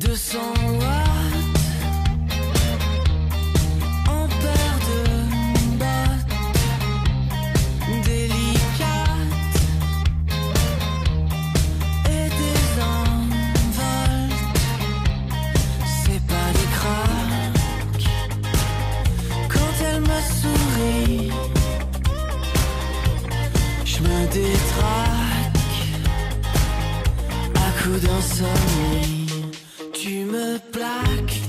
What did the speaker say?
200 watts en paire de bottes délicates et des envoltes. C'est pas des craques quand elle me sourit. Je me détraque à coups d'insomnie. Tu me plaques